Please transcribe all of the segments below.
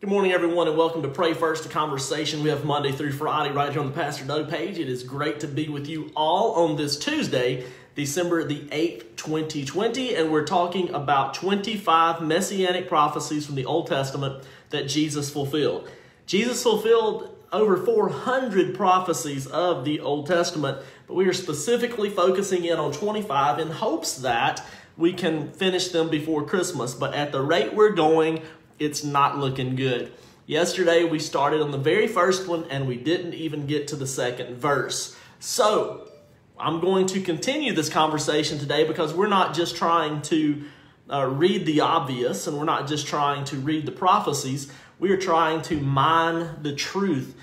Good morning, everyone, and welcome to Pray First, a conversation we have Monday through Friday right here on the Pastor Doug page. It is great to be with you all on this Tuesday, December the 8th, 2020, and we're talking about 25 messianic prophecies from the Old Testament that Jesus fulfilled. Jesus fulfilled over 400 prophecies of the Old Testament, but we are specifically focusing in on 25 in hopes that we can finish them before Christmas. But at the rate we're going, it's not looking good. Yesterday we started on the very first one and we didn't even get to the second verse. So I'm going to continue this conversation today because we're not just trying to uh, read the obvious and we're not just trying to read the prophecies. We are trying to mine the truth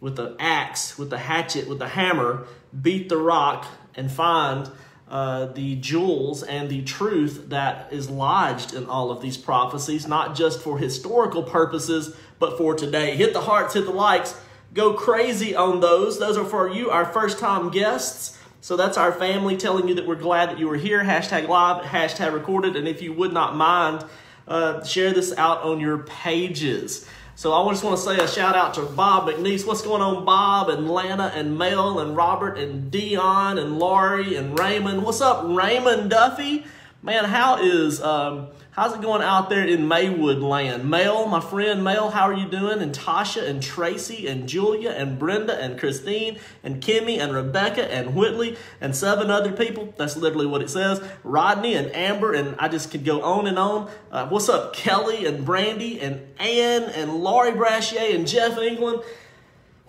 with the axe, with the hatchet, with the hammer, beat the rock, and find uh, the jewels and the truth that is lodged in all of these prophecies, not just for historical purposes, but for today. Hit the hearts, hit the likes, go crazy on those. Those are for you, our first time guests. So that's our family telling you that we're glad that you were here. Hashtag live, hashtag recorded. And if you would not mind, uh, share this out on your pages. So I just want to say a shout out to Bob McNeese. What's going on, Bob and Lana and Mel and Robert and Dion and Laurie and Raymond? What's up, Raymond Duffy? Man, how is um, how's it going out there in Maywood land? Mel, my friend Mel, how are you doing? And Tasha and Tracy and Julia and Brenda and Christine and Kimmy and Rebecca and Whitley and seven other people. That's literally what it says. Rodney and Amber and I just could go on and on. Uh, what's up, Kelly and Brandy and Ann and Laurie Brashier and Jeff England.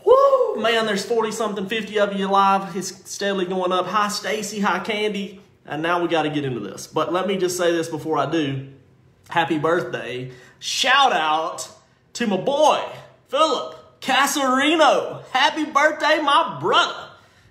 Woo, man, there's 40 something, 50 of you live. It's steadily going up. Hi, Stacy. Hi, Candy. And now we got to get into this. But let me just say this before I do. Happy birthday. Shout out to my boy, Philip Casarino. Happy birthday, my brother.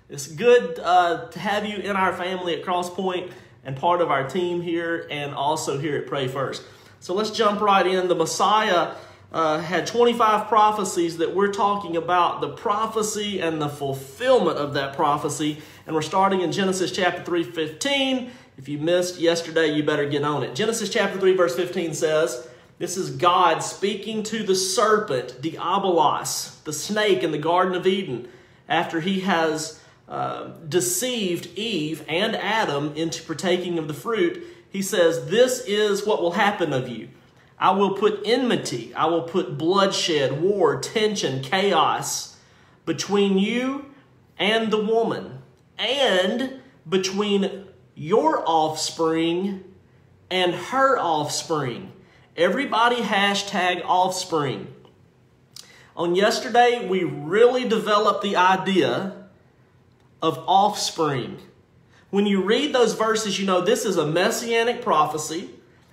It's good uh, to have you in our family at Crosspoint and part of our team here and also here at Pray First. So let's jump right in. The Messiah uh, had 25 prophecies that we're talking about the prophecy and the fulfillment of that prophecy. And we're starting in Genesis chapter 3, 15. If you missed yesterday, you better get on it. Genesis chapter 3, verse 15 says, This is God speaking to the serpent, Diabolos, the snake in the Garden of Eden, after he has uh, deceived Eve and Adam into partaking of the fruit. He says, This is what will happen of you. I will put enmity, I will put bloodshed, war, tension, chaos between you and the woman, and between your offspring and her offspring. Everybody hashtag offspring. On yesterday, we really developed the idea of offspring. When you read those verses, you know this is a messianic prophecy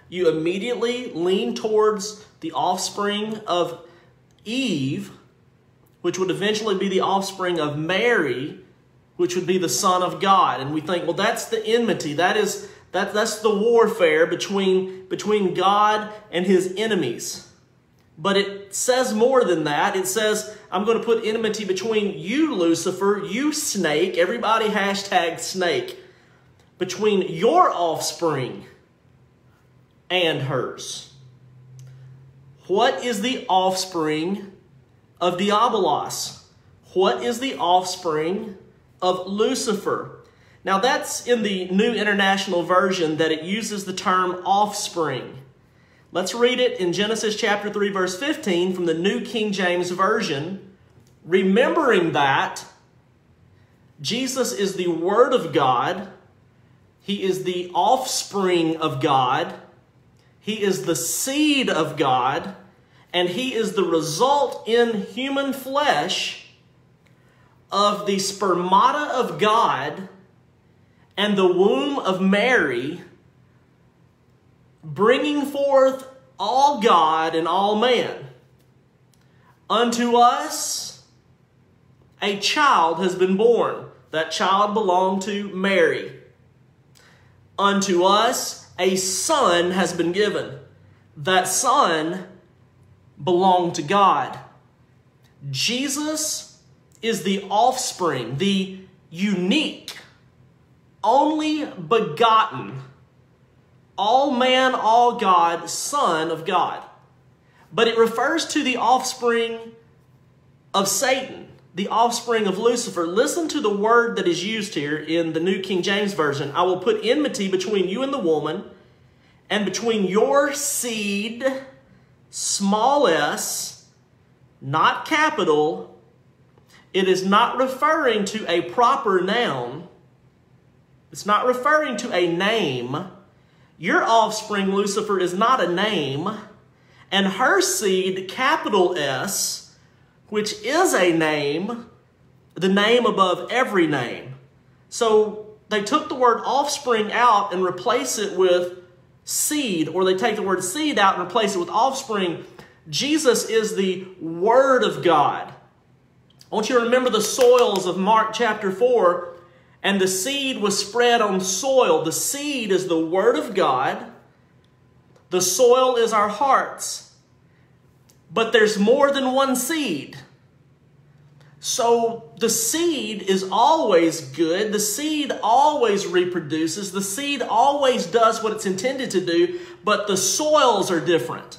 you immediately lean towards the offspring of Eve, which would eventually be the offspring of Mary, which would be the Son of God. And we think, well, that's the enmity. That is that, that's the warfare between, between God and his enemies. But it says more than that. It says, I'm going to put enmity between you, Lucifer, you snake, everybody hashtag snake, between your offspring and hers. What is the offspring of Diabolos? What is the offspring of Lucifer? Now that's in the New International Version that it uses the term offspring. Let's read it in Genesis chapter 3 verse 15 from the New King James Version. Remembering that Jesus is the Word of God, He is the offspring of God, he is the seed of God, and he is the result in human flesh of the spermata of God and the womb of Mary, bringing forth all God and all man. Unto us a child has been born. That child belonged to Mary. Unto us a son has been given. That son belonged to God. Jesus is the offspring, the unique, only begotten, all man, all God, Son of God. but it refers to the offspring of Satan, the offspring of Lucifer. Listen to the word that is used here in the New King James Version. I will put enmity between you and the woman, and between your seed, small s, not capital. It is not referring to a proper noun. It's not referring to a name. Your offspring, Lucifer, is not a name. And her seed, capital S, which is a name, the name above every name. So they took the word offspring out and replace it with seed, or they take the word seed out and replace it with offspring. Jesus is the Word of God. I want you to remember the soils of Mark chapter 4. And the seed was spread on soil. The seed is the Word of God. The soil is our hearts. But there's more than one seed. So the seed is always good. The seed always reproduces. The seed always does what it's intended to do, but the soils are different.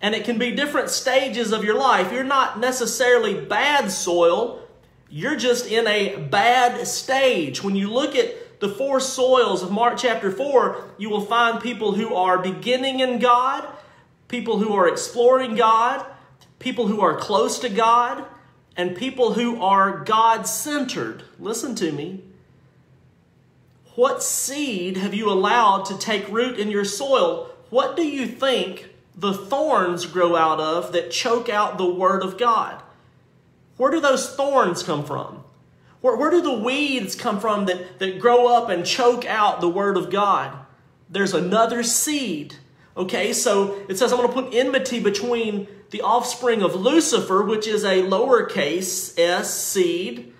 And it can be different stages of your life. You're not necessarily bad soil. You're just in a bad stage. When you look at the four soils of Mark chapter 4, you will find people who are beginning in God, people who are exploring God, people who are close to God, and people who are God centered. Listen to me. What seed have you allowed to take root in your soil? What do you think the thorns grow out of that choke out the Word of God? Where do those thorns come from? Where, where do the weeds come from that, that grow up and choke out the Word of God? There's another seed. Okay, so it says I'm going to put enmity between the offspring of Lucifer, which is a lowercase s seed,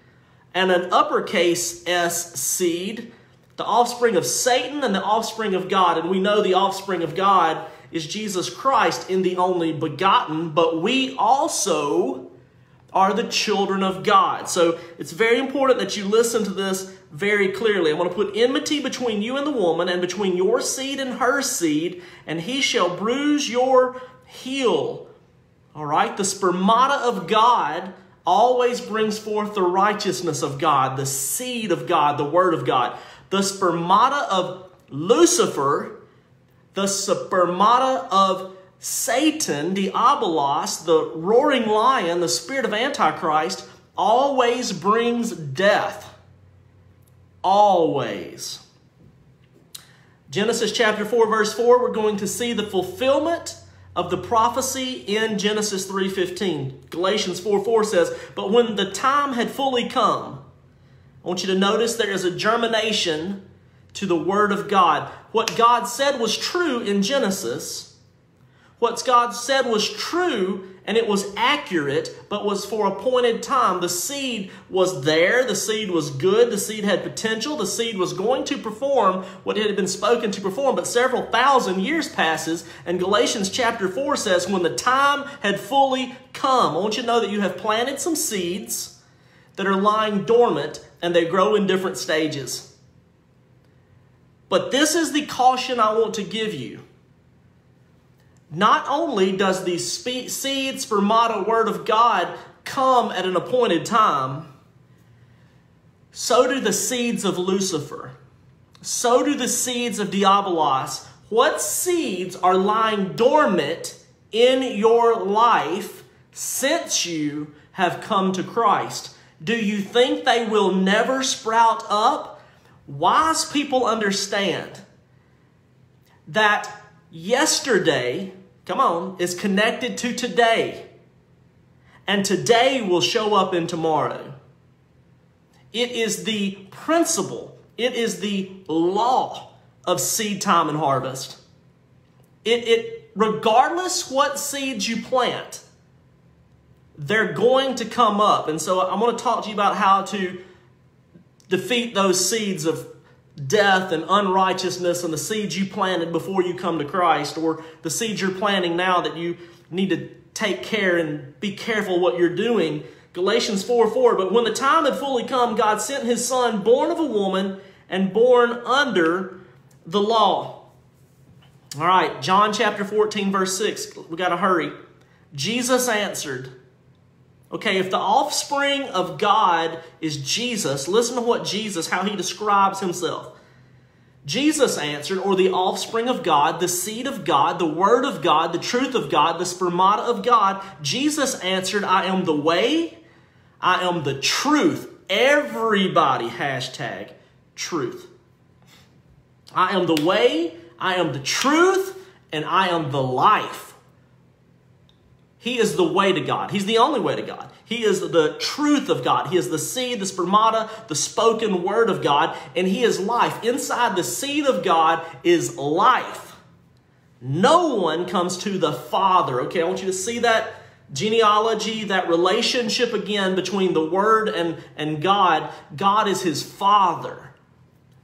and an uppercase s seed, the offspring of Satan and the offspring of God. And we know the offspring of God is Jesus Christ in the only begotten, but we also are the children of God. So it's very important that you listen to this very clearly. I'm going to put enmity between you and the woman, and between your seed and her seed, and he shall bruise your heel all right? The spermata of God always brings forth the righteousness of God, the seed of God, the word of God. The spermata of Lucifer, the spermata of Satan, Diabolos, the roaring lion, the spirit of Antichrist, always brings death. Always. Genesis chapter 4, verse 4, we're going to see the fulfillment of the prophecy in Genesis 3.15. Galatians 4.4 says, But when the time had fully come, I want you to notice there is a germination to the Word of God. What God said was true in Genesis. What God said was true and it was accurate, but was for a appointed time. The seed was there, the seed was good, the seed had potential, the seed was going to perform what it had been spoken to perform, but several thousand years passes, and Galatians chapter 4 says, when the time had fully come, I want you to know that you have planted some seeds that are lying dormant and they grow in different stages. But this is the caution I want to give you. Not only does the seed spermata word of God come at an appointed time, so do the seeds of Lucifer. So do the seeds of Diabolos. What seeds are lying dormant in your life since you have come to Christ? Do you think they will never sprout up? Wise people understand that yesterday come on, is connected to today. And today will show up in tomorrow. It is the principle, it is the law of seed time and harvest. It, it regardless what seeds you plant, they're going to come up. And so I'm going to talk to you about how to defeat those seeds of death and unrighteousness and the seeds you planted before you come to Christ, or the seeds you're planting now that you need to take care and be careful what you're doing. Galatians 4 4. But when the time had fully come, God sent his son, born of a woman and born under the law. All right, John chapter 14, verse 6. We got to hurry. Jesus answered, Okay, if the offspring of God is Jesus, listen to what Jesus, how he describes himself. Jesus answered, or the offspring of God, the seed of God, the word of God, the truth of God, the spermata of God. Jesus answered, I am the way, I am the truth. Everybody, hashtag truth. I am the way, I am the truth, and I am the life. He is the way to God. He's the only way to God. He is the truth of God. He is the seed, the spermata, the spoken word of God, and He is life. Inside the seed of God is life. No one comes to the Father. Okay, I want you to see that genealogy, that relationship again between the Word and, and God. God is His Father.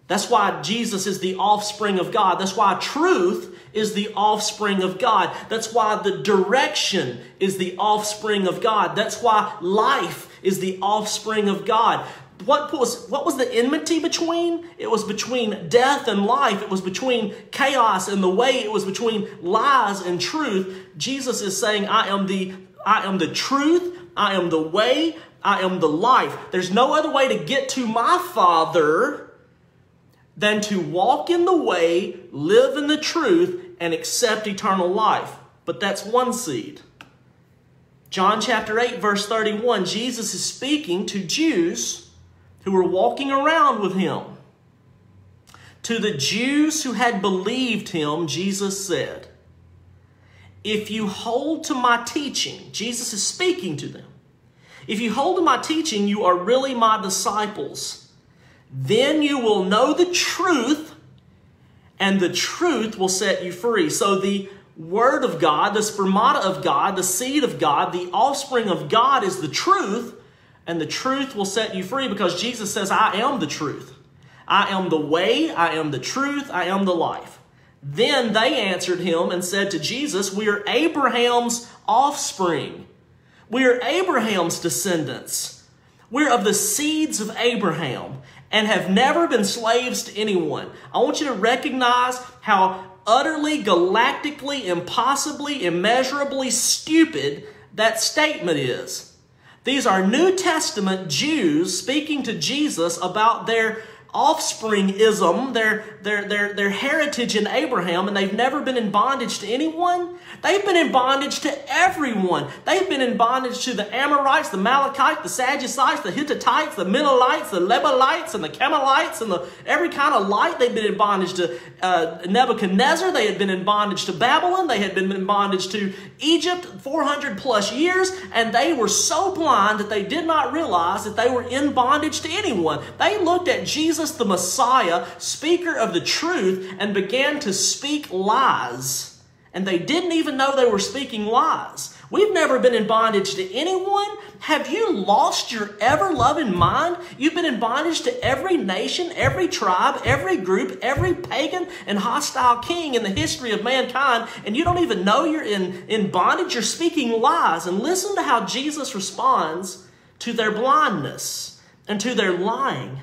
That's why Jesus is the offspring of God. That's why truth is the offspring of God. That's why the direction is the offspring of God. That's why life is the offspring of God. What was, what was the enmity between? It was between death and life. It was between chaos and the way. It was between lies and truth. Jesus is saying, I am the, I am the truth. I am the way. I am the life. There's no other way to get to my Father than to walk in the way, live in the truth, and accept eternal life. But that's one seed. John chapter 8, verse 31, Jesus is speaking to Jews who were walking around with him. To the Jews who had believed him, Jesus said, If you hold to my teaching, Jesus is speaking to them. If you hold to my teaching, you are really my disciples then you will know the truth, and the truth will set you free. So the Word of God, the spermata of God, the seed of God, the offspring of God is the truth, and the truth will set you free because Jesus says, I am the truth. I am the way, I am the truth, I am the life. Then they answered him and said to Jesus, We are Abraham's offspring. We are Abraham's descendants. We're of the seeds of Abraham and have never been slaves to anyone. I want you to recognize how utterly, galactically, impossibly, immeasurably stupid that statement is. These are New Testament Jews speaking to Jesus about their offspringism, their, their, their, their heritage in Abraham, and they've never been in bondage to anyone. They've been in bondage to everyone. They've been in bondage to the Amorites, the Amalekites, the Sadducites, the Hittites, the Mennonites, the Lebelites, and the Camelites, and the every kind of light. They've been in bondage to uh, Nebuchadnezzar. They had been in bondage to Babylon. They had been in bondage to Egypt 400 plus years, and they were so blind that they did not realize that they were in bondage to anyone. They looked at Jesus Jesus the Messiah, speaker of the truth, and began to speak lies. And they didn't even know they were speaking lies. We've never been in bondage to anyone. Have you lost your ever loving mind? You've been in bondage to every nation, every tribe, every group, every pagan and hostile king in the history of mankind, and you don't even know you're in, in bondage. You're speaking lies. And listen to how Jesus responds to their blindness and to their lying.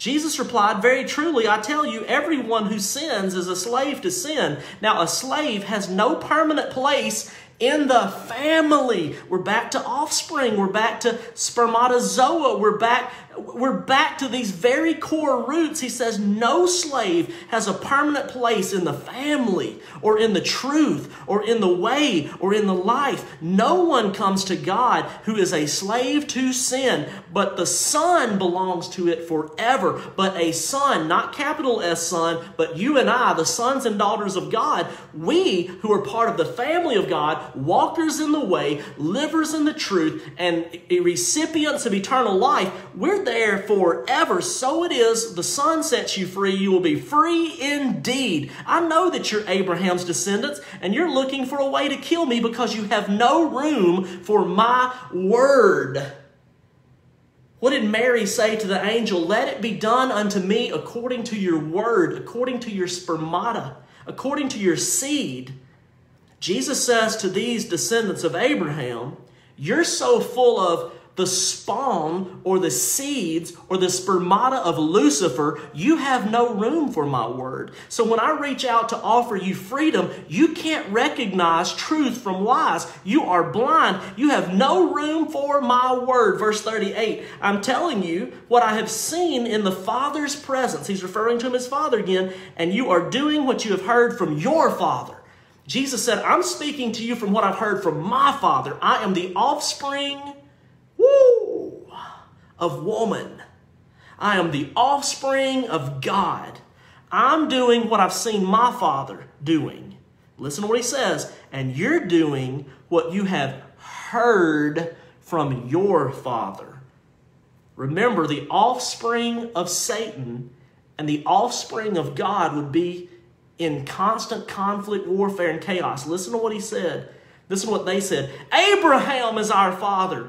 Jesus replied, Very truly, I tell you, everyone who sins is a slave to sin. Now, a slave has no permanent place in the family. We're back to offspring. We're back to spermatozoa. We're back we're back to these very core roots. He says no slave has a permanent place in the family or in the truth or in the way or in the life. No one comes to God who is a slave to sin, but the Son belongs to it forever. But a son, not capital S son, but you and I, the sons and daughters of God, we who are part of the family of God, walkers in the way, livers in the truth, and recipients of eternal life, we're there forever. So it is. The Son sets you free. You will be free indeed. I know that you're Abraham's descendants and you're looking for a way to kill me because you have no room for my word. What did Mary say to the angel? Let it be done unto me according to your word, according to your spermata, according to your seed. Jesus says to these descendants of Abraham, You're so full of the spawn or the seeds or the spermata of Lucifer, you have no room for my word. So when I reach out to offer you freedom, you can't recognize truth from lies. You are blind. You have no room for my word. Verse 38 I'm telling you what I have seen in the Father's presence. He's referring to him as Father again, and you are doing what you have heard from your Father. Jesus said, I'm speaking to you from what I've heard from my Father. I am the offspring of woman. I am the offspring of God. I'm doing what I've seen my Father doing. Listen to what he says. And you're doing what you have heard from your Father. Remember, the offspring of Satan and the offspring of God would be in constant conflict, warfare, and chaos. Listen to what he said. Listen to what they said. Abraham is our father.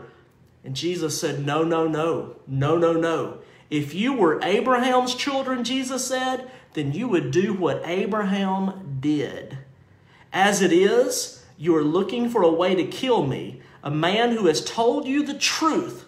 And Jesus said, No, no, no, no, no, no. If you were Abraham's children, Jesus said, then you would do what Abraham did. As it is, you are looking for a way to kill me, a man who has told you the truth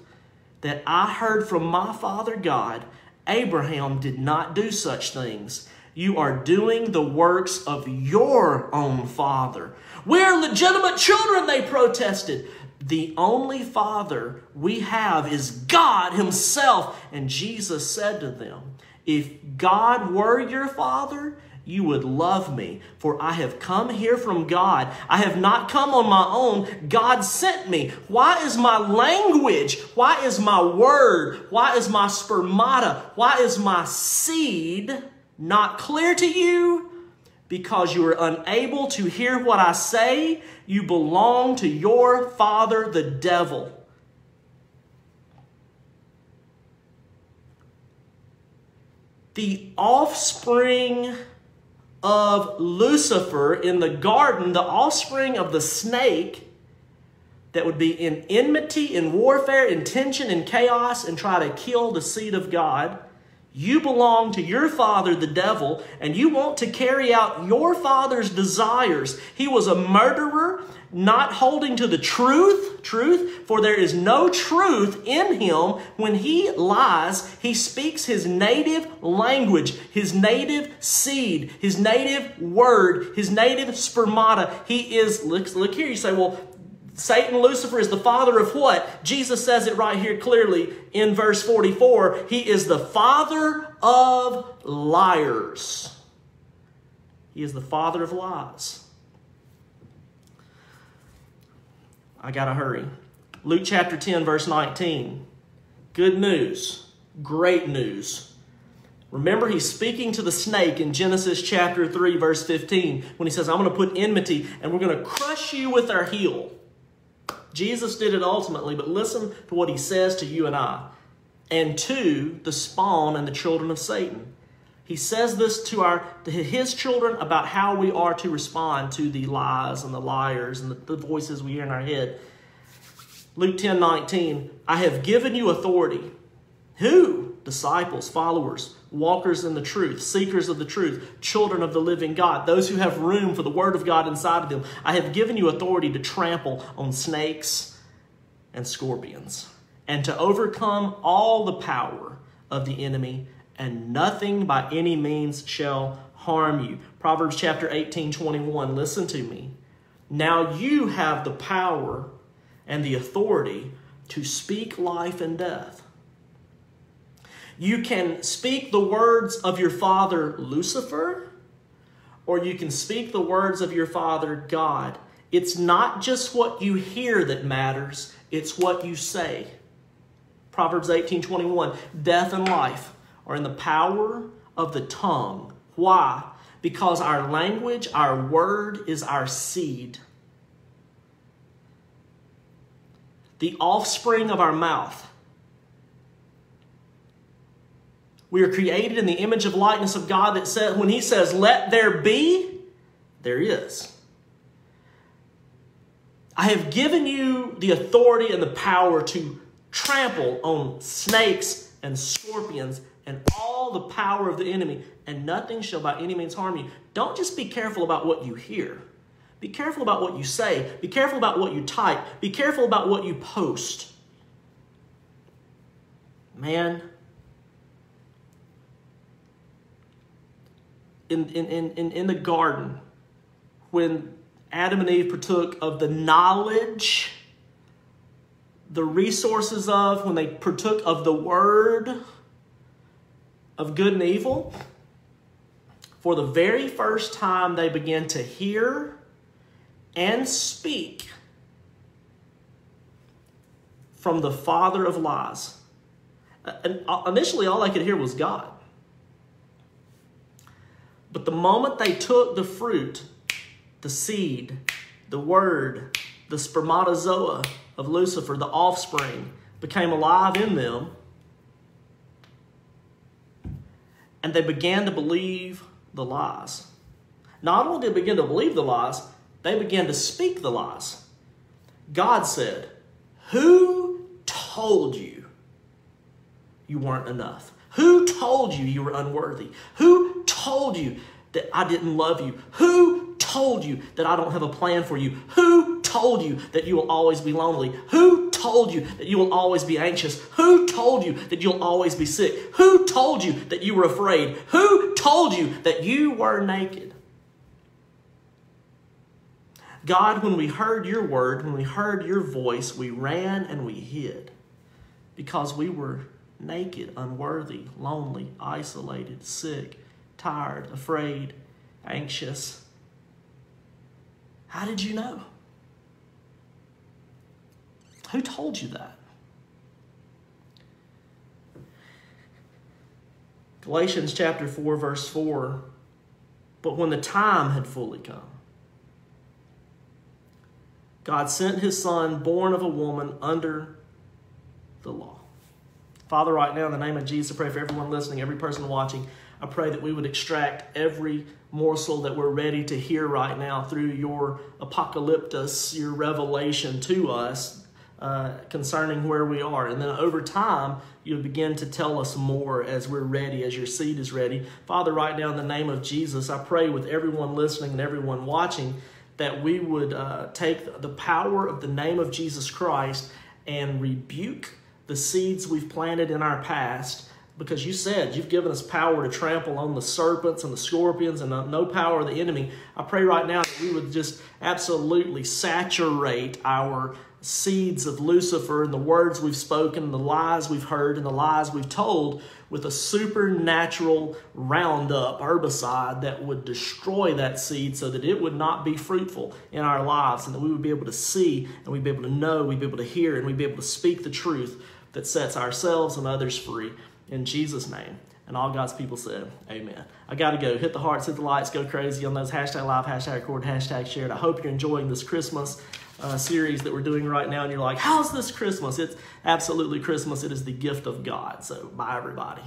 that I heard from my father God. Abraham did not do such things. You are doing the works of your own father. We're legitimate children, they protested. The only father we have is God Himself. And Jesus said to them, If God were your father, you would love me, for I have come here from God. I have not come on my own. God sent me. Why is my language? Why is my word? Why is my spermata? Why is my seed? not clear to you because you are unable to hear what I say, you belong to your father, the devil. The offspring of Lucifer in the garden, the offspring of the snake that would be in enmity, in warfare, in tension, in chaos, and try to kill the seed of God you belong to your father, the devil, and you want to carry out your father's desires. He was a murderer, not holding to the truth, truth, for there is no truth in him. When he lies, he speaks his native language, his native seed, his native word, his native spermata. He is, look, look here, you say, well, Satan, Lucifer, is the father of what? Jesus says it right here clearly in verse 44. He is the father of liars. He is the father of lies. I got to hurry. Luke chapter 10, verse 19. Good news. Great news. Remember, he's speaking to the snake in Genesis chapter 3, verse 15, when he says, I'm going to put enmity and we're going to crush you with our heel. Jesus did it ultimately, but listen to what he says to you and I and to the spawn and the children of Satan. He says this to our to his children about how we are to respond to the lies and the liars and the, the voices we hear in our head. Luke 10 19, I have given you authority. Who? Disciples, followers, walkers in the truth, seekers of the truth, children of the living God, those who have room for the word of God inside of them. I have given you authority to trample on snakes and scorpions and to overcome all the power of the enemy, and nothing by any means shall harm you. Proverbs chapter 18, 21. Listen to me. Now you have the power and the authority to speak life and death you can speak the words of your father Lucifer, or you can speak the words of your father God. It's not just what you hear that matters, it's what you say. Proverbs 18:21, death and life are in the power of the tongue. Why? Because our language, our word is our seed. The offspring of our mouth We are created in the image of likeness of God that says, when He says, let there be, there is. I have given you the authority and the power to trample on snakes and scorpions and all the power of the enemy, and nothing shall by any means harm you. Don't just be careful about what you hear. Be careful about what you say. Be careful about what you type. Be careful about what you post. man, in, in, in, in the garden, when Adam and Eve partook of the knowledge, the resources of, when they partook of the word of good and evil, for the very first time they began to hear and speak from the father of lies. And uh, initially, all I could hear was God. But the moment they took the fruit, the seed, the word, the spermatozoa of Lucifer, the offspring, became alive in them, and they began to believe the lies. Not only did they begin to believe the lies, they began to speak the lies. God said, Who told you you weren't enough? Who told you you were unworthy? Who told you that I didn't love you? Who told you that I don't have a plan for you? Who told you that you will always be lonely? Who told you that you will always be anxious? Who told you that you'll always be sick? Who told you that you were afraid? Who told you that you were naked? God, when we heard your word, when we heard your voice, we ran and we hid because we were naked, unworthy, lonely, isolated, sick, tired, afraid, anxious. How did you know? Who told you that? Galatians chapter 4, verse 4 But when the time had fully come, God sent his son, born of a woman under the law. Father, right now, in the name of Jesus, I pray for everyone listening, every person watching. I pray that we would extract every morsel that we're ready to hear right now through your apocalyptus, your revelation to us uh, concerning where we are. And then over time, you'll begin to tell us more as we're ready, as your seed is ready. Father, right now, in the name of Jesus, I pray with everyone listening and everyone watching that we would uh, take the power of the name of Jesus Christ and rebuke the seeds we've planted in our past because you said you've given us power to trample on the serpents and the scorpions and no power of the enemy. I pray right now that we would just absolutely saturate our seeds of Lucifer and the words we've spoken, the lies we've heard, and the lies we've told with a supernatural Roundup herbicide that would destroy that seed so that it would not be fruitful in our lives and that we would be able to see and we'd be able to know, we'd be able to hear, and we'd be able to speak the truth that sets ourselves and others free. In Jesus' name. And all God's people said, Amen. I got to go. Hit the hearts, hit the lights, go crazy on those hashtag live, hashtag record, hashtag shared. I hope you're enjoying this Christmas uh, series that we're doing right now. And you're like, how's this Christmas? It's absolutely Christmas. It is the gift of God. So, bye, everybody.